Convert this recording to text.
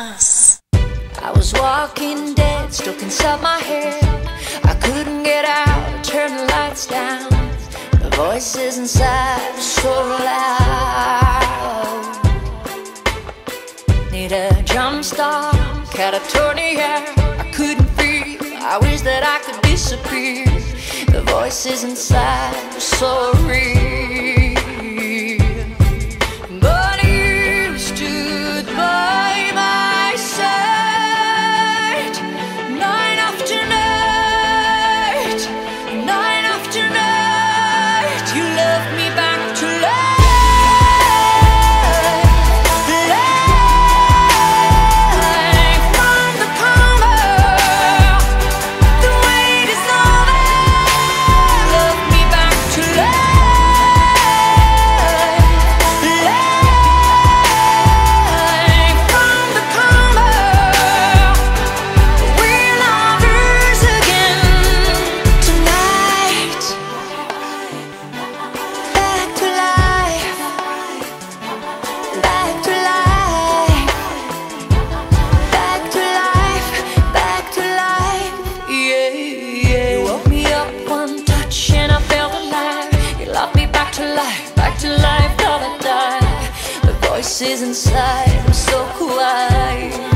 us. I was walking dead, stuck inside my head. I couldn't get out, turn the lights down. The voices inside were so loud. Need a jump start, catatonia. I couldn't breathe, I wish that I could disappear. The voices inside were so real. Voices inside were so quiet.